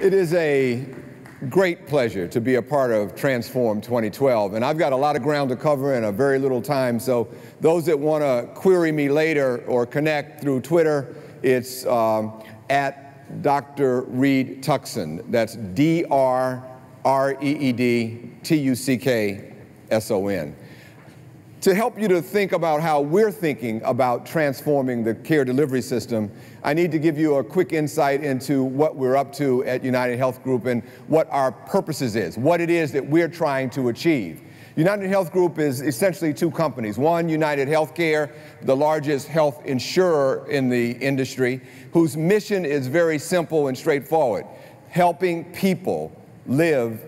It is a great pleasure to be a part of Transform 2012. And I've got a lot of ground to cover in a very little time. So those that want to query me later or connect through Twitter, it's um, at Dr. Reed Tuckson. That's D R R E E D T U C K S O N to help you to think about how we're thinking about transforming the care delivery system, I need to give you a quick insight into what we're up to at UnitedHealth Group and what our purposes is, what it is that we're trying to achieve. UnitedHealth Group is essentially two companies. One, UnitedHealthcare, the largest health insurer in the industry, whose mission is very simple and straightforward, helping people live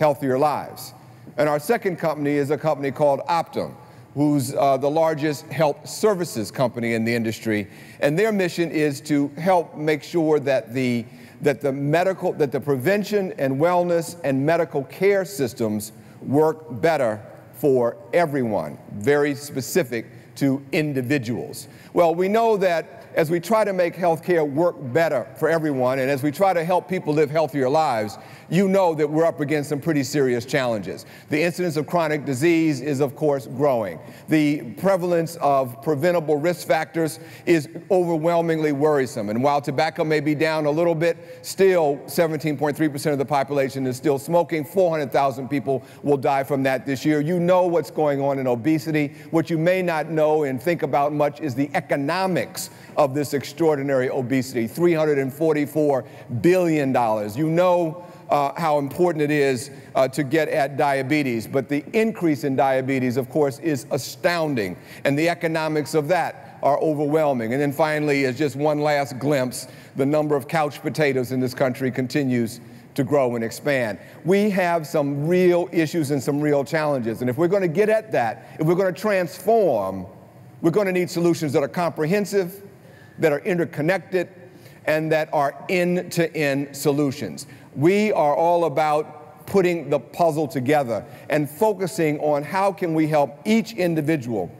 healthier lives. And our second company is a company called Optum, who's uh, the largest health services company in the industry. And their mission is to help make sure that the, that the medical, that the prevention and wellness and medical care systems work better for everyone, very specific to individuals. Well, we know that as we try to make healthcare work better for everyone and as we try to help people live healthier lives, you know that we're up against some pretty serious challenges. The incidence of chronic disease is, of course, growing. The prevalence of preventable risk factors is overwhelmingly worrisome. And while tobacco may be down a little bit, still 17.3% of the population is still smoking. 400,000 people will die from that this year. You know what's going on in obesity. What you may not know and think about much is the economics of this extraordinary obesity $344 billion. You know uh, how important it is uh, to get at diabetes. But the increase in diabetes, of course, is astounding. And the economics of that are overwhelming. And then finally, as just one last glimpse, the number of couch potatoes in this country continues to grow and expand. We have some real issues and some real challenges. And if we're going to get at that, if we're going to transform, we're going to need solutions that are comprehensive, that are interconnected, and that are end to end solutions. We are all about putting the puzzle together and focusing on how can we help each individual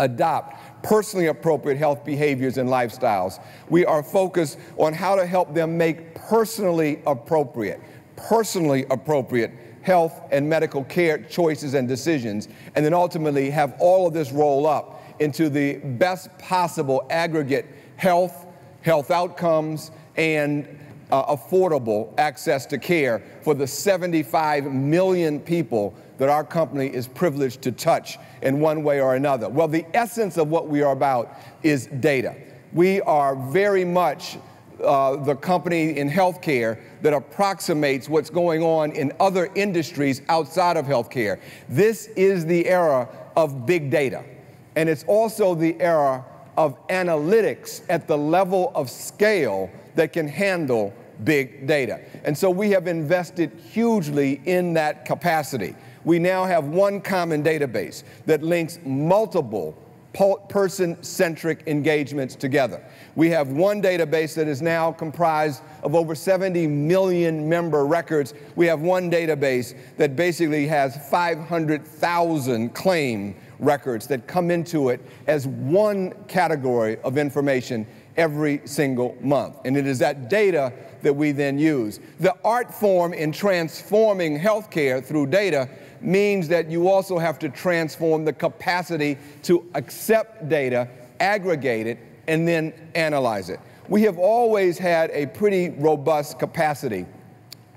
adopt personally appropriate health behaviors and lifestyles. We are focused on how to help them make personally appropriate, personally appropriate health and medical care choices and decisions, and then ultimately have all of this roll up into the best possible aggregate health, health outcomes, and uh, affordable access to care for the 75 million people that our company is privileged to touch in one way or another. Well, the essence of what we are about is data. We are very much uh, the company in healthcare that approximates what's going on in other industries outside of healthcare. This is the era of big data. And it's also the era of analytics at the level of scale that can handle big data. And so we have invested hugely in that capacity. We now have one common database that links multiple person-centric engagements together. We have one database that is now comprised of over 70 million member records. We have one database that basically has 500,000 claim records that come into it as one category of information every single month. And it is that data that we then use. The art form in transforming healthcare through data means that you also have to transform the capacity to accept data, aggregate it, and then analyze it. We have always had a pretty robust capacity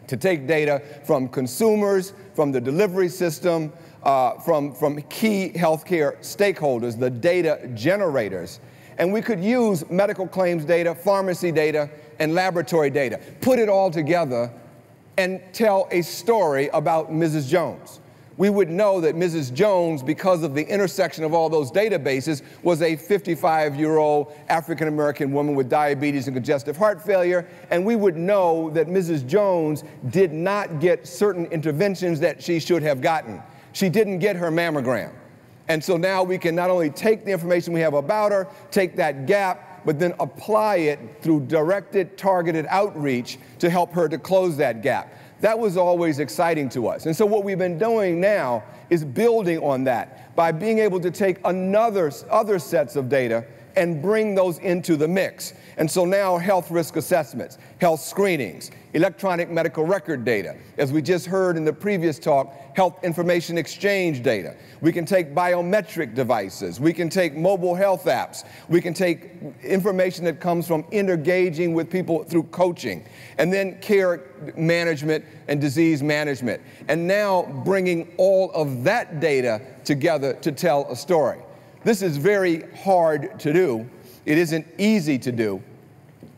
to take data from consumers, from the delivery system, uh, from, from key healthcare stakeholders, the data generators, and we could use medical claims data, pharmacy data, and laboratory data, put it all together and tell a story about Mrs. Jones. We would know that Mrs. Jones, because of the intersection of all those databases, was a 55 year old African American woman with diabetes and congestive heart failure. And we would know that Mrs. Jones did not get certain interventions that she should have gotten. She didn't get her mammogram. And so now we can not only take the information we have about her, take that gap, but then apply it through directed, targeted outreach to help her to close that gap. That was always exciting to us. And so what we've been doing now is building on that by being able to take another other sets of data and bring those into the mix. And so now health risk assessments, health screenings, electronic medical record data. As we just heard in the previous talk, health information exchange data. We can take biometric devices. We can take mobile health apps. We can take information that comes from engaging with people through coaching. And then care management and disease management. And now bringing all of that data together to tell a story. This is very hard to do. It isn't easy to do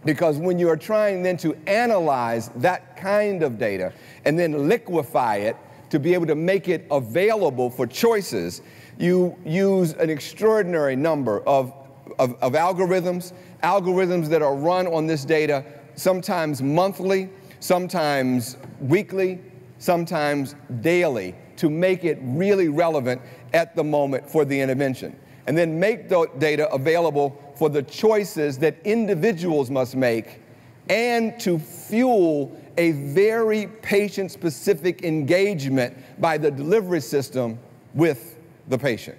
because when you are trying then to analyze that kind of data and then liquefy it to be able to make it available for choices, you use an extraordinary number of, of, of algorithms, algorithms that are run on this data sometimes monthly, sometimes weekly, sometimes daily to make it really relevant at the moment for the intervention and then make the data available for the choices that individuals must make and to fuel a very patient specific engagement by the delivery system with the patient.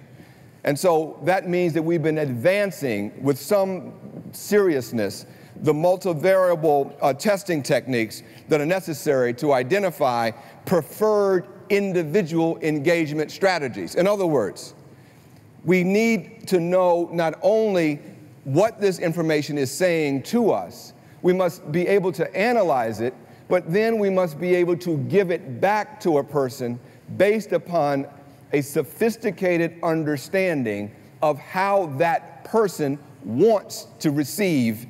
And so that means that we've been advancing with some seriousness the multivariable uh, testing techniques that are necessary to identify preferred individual engagement strategies. In other words, we need to know not only what this information is saying to us, we must be able to analyze it, but then we must be able to give it back to a person based upon a sophisticated understanding of how that person wants to receive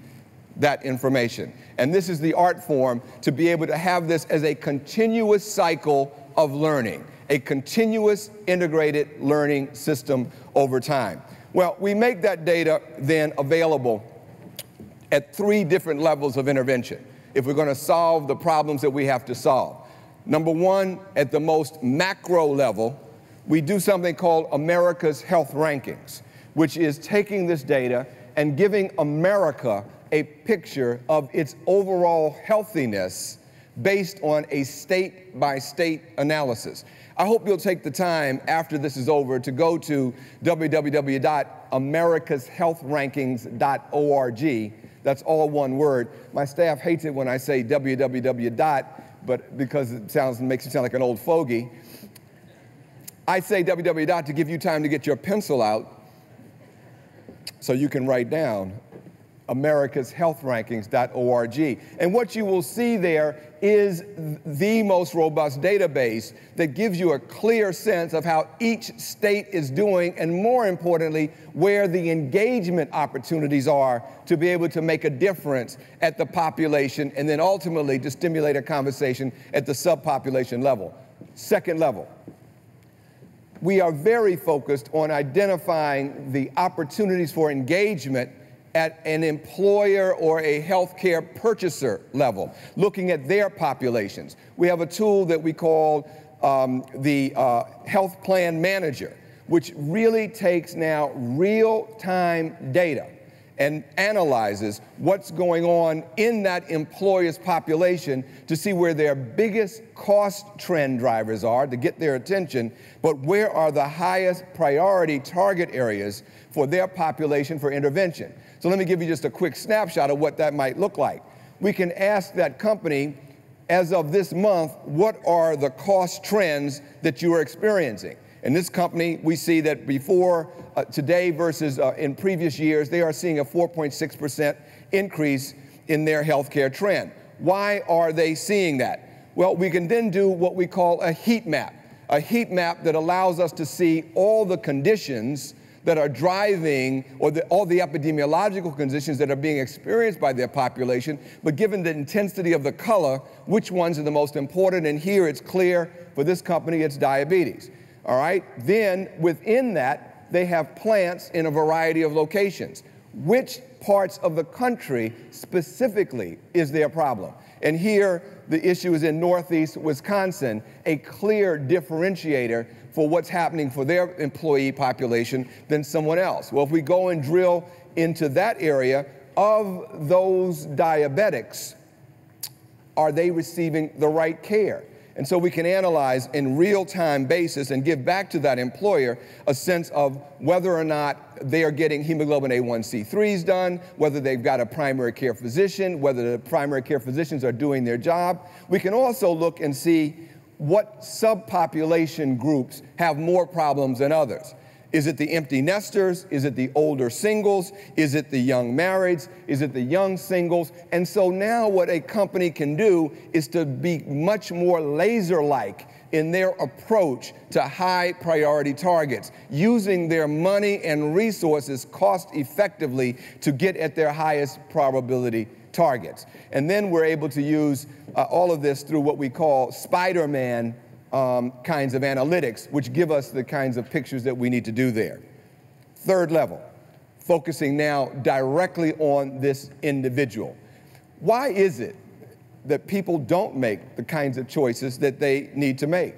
that information. And this is the art form to be able to have this as a continuous cycle of learning a continuous integrated learning system over time. Well, we make that data then available at three different levels of intervention if we're going to solve the problems that we have to solve. Number one, at the most macro level, we do something called America's Health Rankings, which is taking this data and giving America a picture of its overall healthiness based on a state by state analysis. I hope you'll take the time after this is over to go to www.americashealthrankings.org. That's all one word. My staff hates it when I say www. but because it sounds makes it sound like an old fogey. I say www. to give you time to get your pencil out so you can write down americashealthrankings.org. And what you will see there is the most robust database that gives you a clear sense of how each state is doing, and more importantly, where the engagement opportunities are to be able to make a difference at the population and then ultimately to stimulate a conversation at the subpopulation level. Second level, we are very focused on identifying the opportunities for engagement at an employer or a healthcare purchaser level, looking at their populations. We have a tool that we call um, the uh, Health Plan Manager, which really takes now real time data and analyzes what's going on in that employer's population to see where their biggest cost trend drivers are to get their attention, but where are the highest priority target areas for their population for intervention. So let me give you just a quick snapshot of what that might look like. We can ask that company, as of this month, what are the cost trends that you are experiencing? In this company, we see that before uh, today versus uh, in previous years, they are seeing a 4.6% increase in their healthcare trend. Why are they seeing that? Well, we can then do what we call a heat map, a heat map that allows us to see all the conditions that are driving, or the, all the epidemiological conditions that are being experienced by their population, but given the intensity of the color, which ones are the most important? And here it's clear for this company, it's diabetes. All right? Then within that, they have plants in a variety of locations. Which parts of the country specifically is their problem? And here, the issue is in Northeast Wisconsin, a clear differentiator for what's happening for their employee population than someone else. Well, if we go and drill into that area, of those diabetics, are they receiving the right care? And so we can analyze in real time basis and give back to that employer a sense of whether or not they are getting hemoglobin A1C3s done, whether they've got a primary care physician, whether the primary care physicians are doing their job. We can also look and see what subpopulation groups have more problems than others. Is it the empty nesters? Is it the older singles? Is it the young marrieds? Is it the young singles? And so now what a company can do is to be much more laser-like in their approach to high priority targets, using their money and resources cost effectively to get at their highest probability targets. And then we're able to use uh, all of this through what we call Spider-Man um, kinds of analytics, which give us the kinds of pictures that we need to do there. Third level, focusing now directly on this individual. Why is it that people don't make the kinds of choices that they need to make?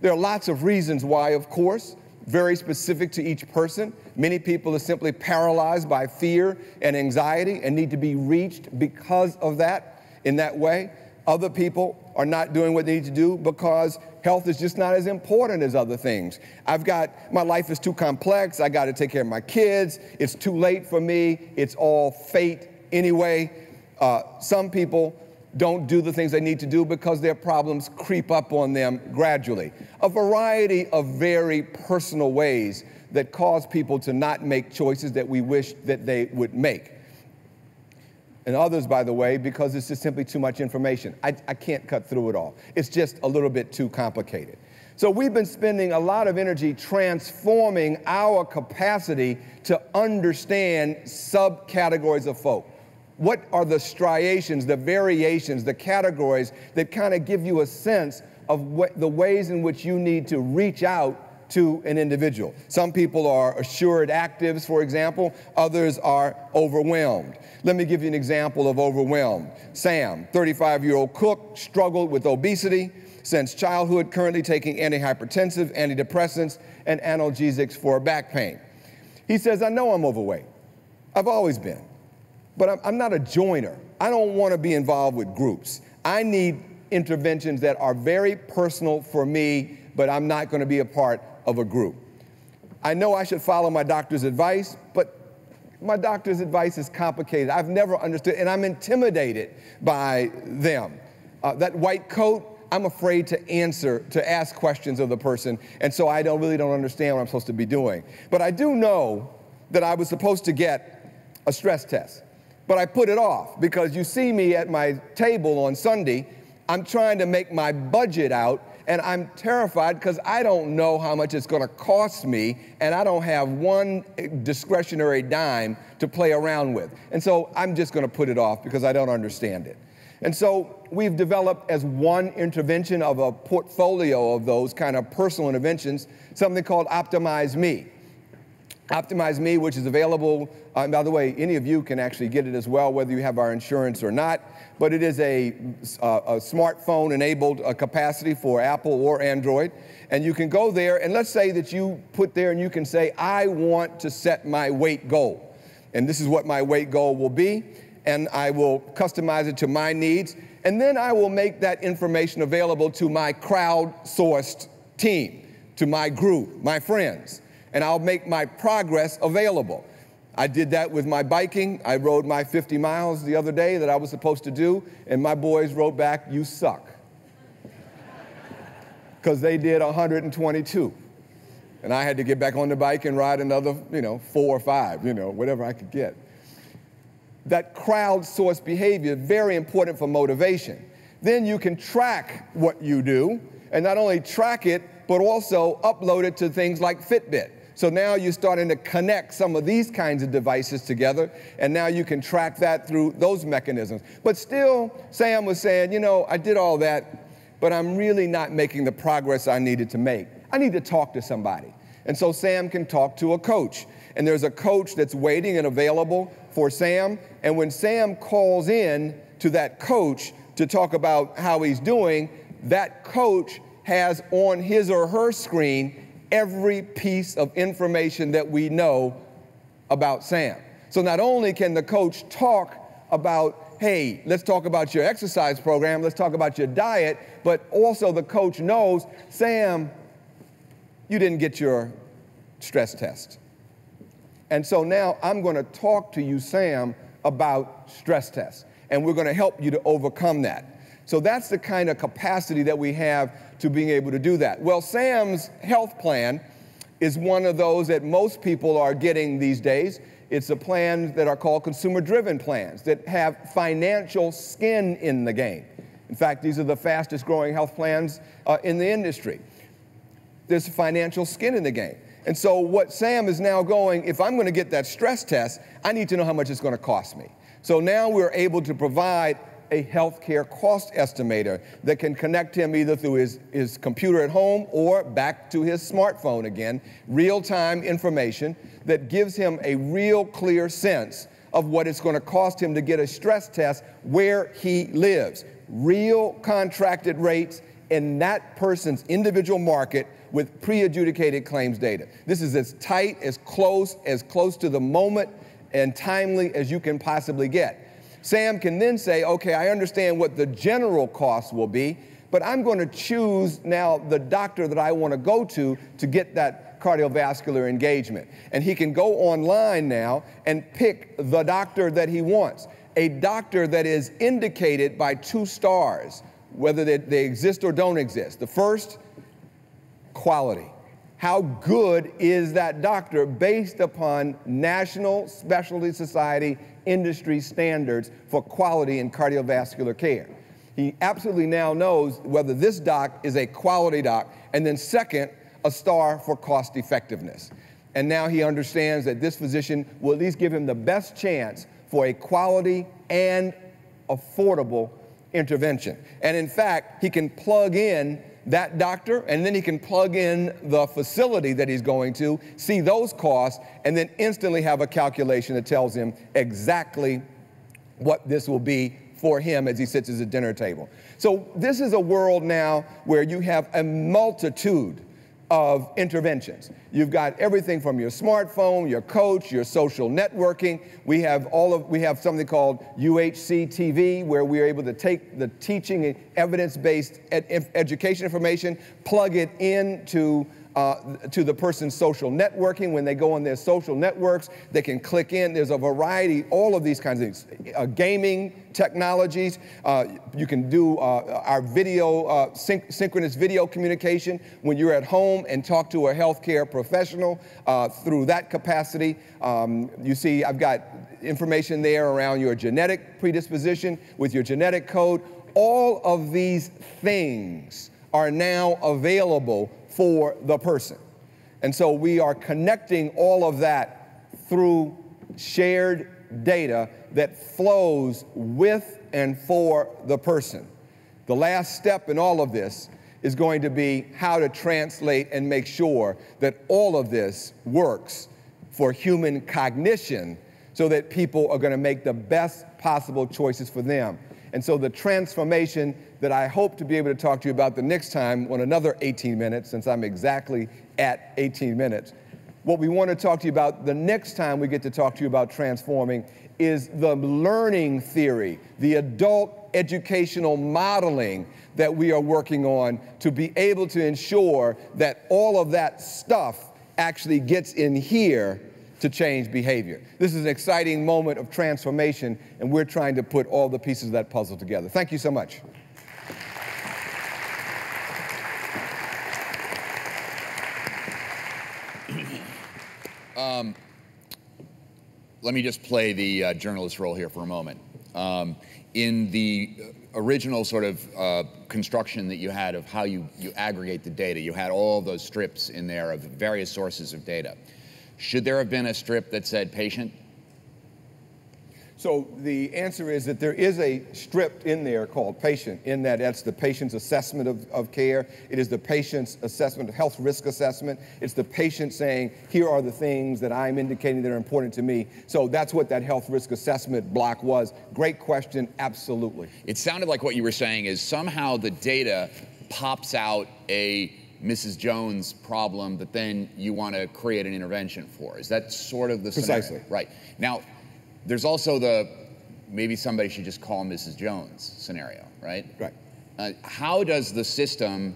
There are lots of reasons why, of course, very specific to each person. Many people are simply paralyzed by fear and anxiety and need to be reached because of that in that way. Other people are not doing what they need to do because health is just not as important as other things. I've got, my life is too complex. I got to take care of my kids. It's too late for me. It's all fate anyway. Uh, some people don't do the things they need to do because their problems creep up on them gradually. A variety of very personal ways that cause people to not make choices that we wish that they would make and others, by the way, because it's just simply too much information. I, I can't cut through it all. It's just a little bit too complicated. So we've been spending a lot of energy transforming our capacity to understand subcategories of folk. What are the striations, the variations, the categories that kind of give you a sense of what, the ways in which you need to reach out to an individual. Some people are assured actives, for example, others are overwhelmed. Let me give you an example of overwhelmed. Sam, 35 year old cook, struggled with obesity since childhood, currently taking antihypertensive, antidepressants, and analgesics for back pain. He says, I know I'm overweight. I've always been. But I'm, I'm not a joiner. I don't want to be involved with groups. I need interventions that are very personal for me, but I'm not going to be a part of a group. I know I should follow my doctor's advice, but my doctor's advice is complicated. I've never understood, and I'm intimidated by them. Uh, that white coat, I'm afraid to answer, to ask questions of the person, and so I don't really don't understand what I'm supposed to be doing. But I do know that I was supposed to get a stress test, but I put it off because you see me at my table on Sunday. I'm trying to make my budget out and I'm terrified because I don't know how much it's going to cost me, and I don't have one eh, discretionary dime to play around with. And so I'm just going to put it off because I don't understand it. And so we've developed as one intervention of a portfolio of those kind of personal interventions, something called OptumizeMe. OptumizeMe, which is available, uh, by the way, any of you can actually get it as well, whether you have our insurance or not but it is a, uh, a smartphone enabled uh, capacity for Apple or Android. And you can go there, and let's say that you put there and you can say, I want to set my weight goal. And this is what my weight goal will be. And I will customize it to my needs. And then I will make that information available to my crowd-sourced team, to my group, my friends. And I'll make my progress available. I did that with my biking. I rode my 50 miles the other day that I was supposed to do, and my boys wrote back, You suck. Because they did 122. And I had to get back on the bike and ride another, you know, four or five, you know, whatever I could get. That crowdsourced behavior, is very important for motivation. Then you can track what you do, and not only track it, but also upload it to things like Fitbit. So now you're starting to connect some of these kinds of devices together, and now you can track that through those mechanisms. But still, Sam was saying, you know, I did all that, but I'm really not making the progress I needed to make. I need to talk to somebody. And so Sam can talk to a coach. And there's a coach that's waiting and available for Sam. And when Sam calls in to that coach to talk about how he's doing, that coach has on his or her screen every piece of information that we know about Sam. So not only can the coach talk about hey, let's talk about your exercise program, let's talk about your diet, but also the coach knows, Sam, you didn't get your stress test. And so now I'm going to talk to you, Sam, about stress tests, and we're going to help you to overcome that. So that's the kind of capacity that we have to being able to do that. Well, Sam's health plan is one of those that most people are getting these days. It's a plan that are called consumer driven plans that have financial skin in the game. In fact, these are the fastest growing health plans uh, in the industry. There's financial skin in the game. And so, what Sam is now going, if I'm going to get that stress test, I need to know how much it's going to cost me. So now we're able to provide a healthcare cost estimator that can connect him either through his, his computer at home or back to his smartphone again, real time information that gives him a real clear sense of what it's going to cost him to get a stress test where he lives. Real contracted rates in that person's individual market with pre-adjudicated claims data. This is as tight, as close, as close to the moment and timely as you can possibly get. Sam can then say, okay, I understand what the general cost will be, but I'm going to choose now the doctor that I want to go to to get that cardiovascular engagement. And he can go online now and pick the doctor that he wants, a doctor that is indicated by two stars, whether they, they exist or don't exist. The first, quality. How good is that doctor based upon National Specialty Society industry standards for quality in cardiovascular care? He absolutely now knows whether this doc is a quality doc, and then second, a star for cost effectiveness. And now he understands that this physician will at least give him the best chance for a quality and affordable intervention. And in fact, he can plug in that doctor, and then he can plug in the facility that he's going to, see those costs, and then instantly have a calculation that tells him exactly what this will be for him as he sits at the dinner table. So, this is a world now where you have a multitude of interventions. You've got everything from your smartphone, your coach, your social networking. We have all of we have something called UHC TV where we are able to take the teaching and evidence-based ed education information, plug it into uh, to the person's social networking. When they go on their social networks, they can click in. There's a variety, all of these kinds of things. Uh, gaming technologies. Uh, you can do uh, our video, uh, syn synchronous video communication when you're at home and talk to a healthcare professional uh, through that capacity. Um, you see, I've got information there around your genetic predisposition with your genetic code. All of these things are now available for the person. And so we are connecting all of that through shared data that flows with and for the person. The last step in all of this is going to be how to translate and make sure that all of this works for human cognition so that people are going to make the best possible choices for them. And so the transformation that I hope to be able to talk to you about the next time on another 18 minutes, since I'm exactly at 18 minutes. What we want to talk to you about the next time we get to talk to you about transforming is the learning theory, the adult educational modeling that we are working on to be able to ensure that all of that stuff actually gets in here to change behavior. This is an exciting moment of transformation, and we're trying to put all the pieces of that puzzle together. Thank you so much. Um, let me just play the uh, journalist role here for a moment. Um, in the original sort of uh, construction that you had of how you, you aggregate the data, you had all those strips in there of various sources of data. Should there have been a strip that said patient? So the answer is that there is a strip in there called patient, in that that's the patient's assessment of, of care. It is the patient's assessment, of health risk assessment. It's the patient saying, here are the things that I'm indicating that are important to me. So that's what that health risk assessment block was. Great question, absolutely. It sounded like what you were saying is somehow the data pops out a Mrs. Jones problem that then you want to create an intervention for. Is that sort of the Precisely. Scenario? Right. Now, there's also the maybe somebody should just call Mrs. Jones scenario, right? Right. Uh, how does the system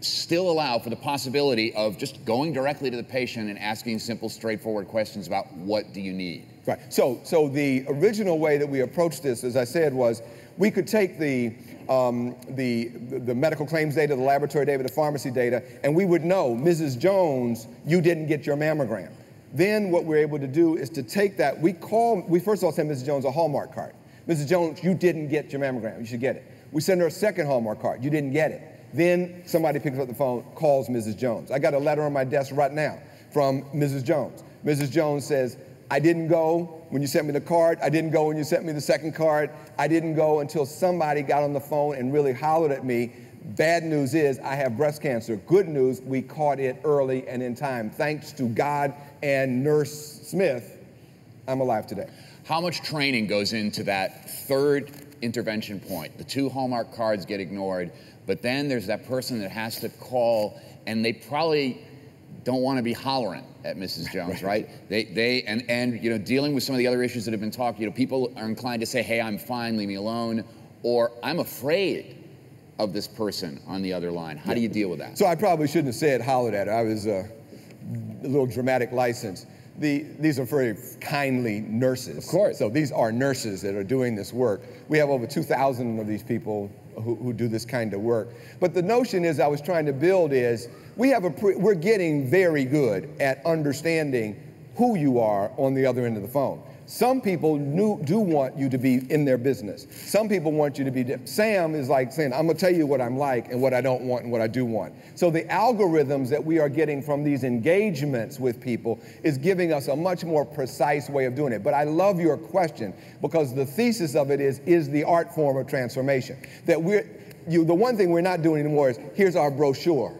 still allow for the possibility of just going directly to the patient and asking simple, straightforward questions about what do you need? Right. So, so the original way that we approached this, as I said, was we could take the, um, the, the medical claims data, the laboratory data, the pharmacy data, and we would know, Mrs. Jones, you didn't get your mammogram. Then what we're able to do is to take that, we call, we first of all send Mrs. Jones a Hallmark card. Mrs. Jones, you didn't get your mammogram, you should get it. We send her a second Hallmark card, you didn't get it. Then somebody picks up the phone, calls Mrs. Jones. I got a letter on my desk right now from Mrs. Jones. Mrs. Jones says, I didn't go when you sent me the card. I didn't go when you sent me the second card. I didn't go until somebody got on the phone and really hollered at me. Bad news is I have breast cancer. Good news, we caught it early and in time. Thanks to God and Nurse Smith, I'm alive today. How much training goes into that third intervention point? The two Hallmark cards get ignored, but then there's that person that has to call, and they probably don't want to be hollering at Mrs. Jones, right. They, they, and, and, you know, dealing with some of the other issues that have been talked, you know, people are inclined to say, hey, I'm fine, leave me alone, or I'm afraid of this person on the other line. How yeah. do you deal with that? So I probably shouldn't have said hollered at her. I was uh, a little dramatic license. The, these are very kindly nurses. Of course. So these are nurses that are doing this work. We have over 2,000 of these people who, who, do this kind of work. But the notion is I was trying to build is we have a pre, we're getting very good at understanding who you are on the other end of the phone. Some people knew, do want you to be in their business. Some people want you to be. Sam is like saying, I'm going to tell you what I'm like and what I don't want and what I do want. So the algorithms that we are getting from these engagements with people is giving us a much more precise way of doing it. But I love your question because the thesis of it is, is the art form of transformation. That we're, you, the one thing we're not doing anymore is, here's our brochure.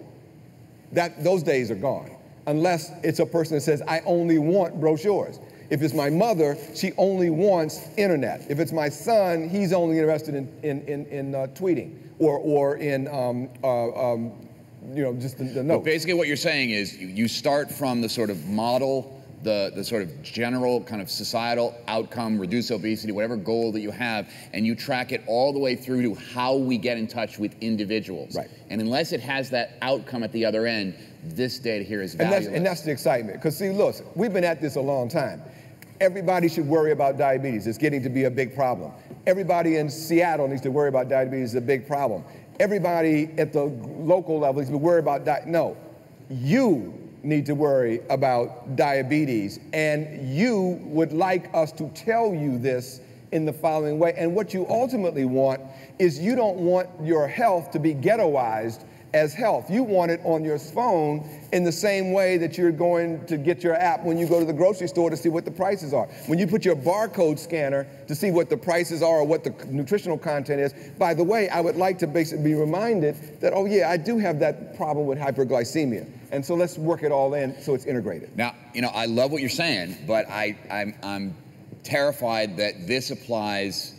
That, those days are gone. Unless it's a person that says, I only want brochures. If it's my mother, she only wants internet. If it's my son, he's only interested in, in, in, in uh, tweeting or, or in, um, uh, um, you know, just the, the notes. But basically what you're saying is you, you start from the sort of model the, the sort of general kind of societal outcome, reduce obesity, whatever goal that you have, and you track it all the way through to how we get in touch with individuals. Right. And unless it has that outcome at the other end, this data here is valueless. And that's, and that's the excitement. Because see, look, we've been at this a long time. Everybody should worry about diabetes. It's getting to be a big problem. Everybody in Seattle needs to worry about diabetes. It's a big problem. Everybody at the local level needs to worry about diabetes. No, you need to worry about diabetes. And you would like us to tell you this in the following way. And what you ultimately want is you don't want your health to be ghettoized as health. You want it on your phone in the same way that you're going to get your app when you go to the grocery store to see what the prices are. When you put your barcode scanner to see what the prices are or what the nutritional content is. By the way, I would like to basically be reminded that, oh yeah, I do have that problem with hyperglycemia. And so let's work it all in so it's integrated. Now, you know, I love what you're saying, but I, I'm, I'm terrified that this applies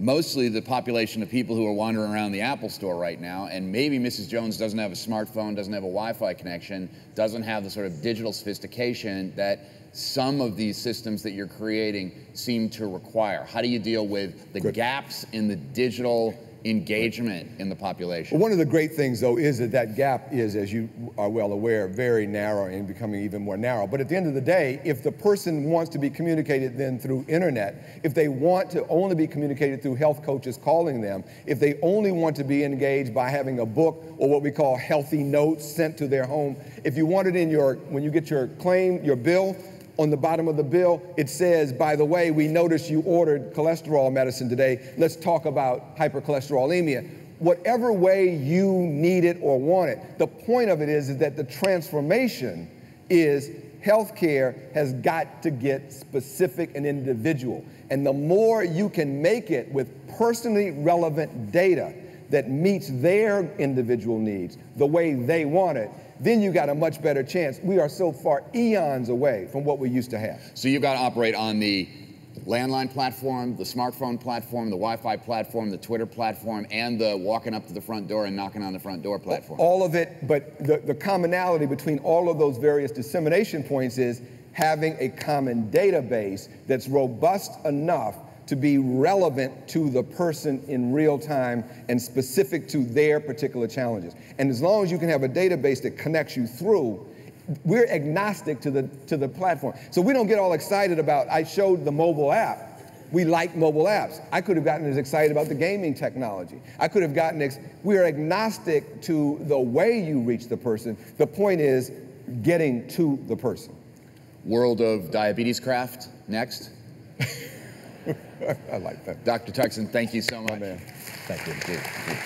mostly the population of people who are wandering around the Apple store right now, and maybe Mrs. Jones doesn't have a smartphone, doesn't have a Wi-Fi connection, doesn't have the sort of digital sophistication that some of these systems that you're creating seem to require. How do you deal with the Good. gaps in the digital engagement in the population. Well, one of the great things, though, is that that gap is, as you are well aware, very narrow and becoming even more narrow. But at the end of the day, if the person wants to be communicated then through internet, if they want to only be communicated through health coaches calling them, if they only want to be engaged by having a book or what we call healthy notes sent to their home, if you want it in your, when you get your claim, your bill, on the bottom of the bill, it says, by the way, we noticed you ordered cholesterol medicine today. Let's talk about hypercholesterolemia. Whatever way you need it or want it, the point of it is, is that the transformation is healthcare has got to get specific and individual. And the more you can make it with personally relevant data that meets their individual needs the way they want it, then you got a much better chance. We are so far eons away from what we used to have. So you've got to operate on the landline platform, the smartphone platform, the Wi-Fi platform, the Twitter platform, and the walking up to the front door and knocking on the front door platform. All of it, but the, the commonality between all of those various dissemination points is having a common database that's robust enough to be relevant to the person in real time and specific to their particular challenges. And as long as you can have a database that connects you through, we're agnostic to the, to the platform. So we don't get all excited about, I showed the mobile app. We like mobile apps. I could have gotten as excited about the gaming technology. I could have gotten, ex- we're agnostic to the way you reach the person. The point is getting to the person. World of Diabetes Craft, next. I like that. Dr. Tuckson, thank you so much. man. Thank you.